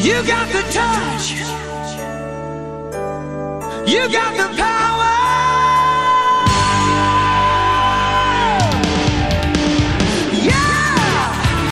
You got the touch. You got the power.